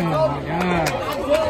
嗯